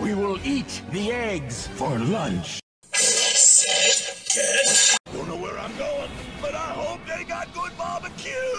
We will eat the eggs for lunch. Don't know where I'm going, but I hope they got good barbecue.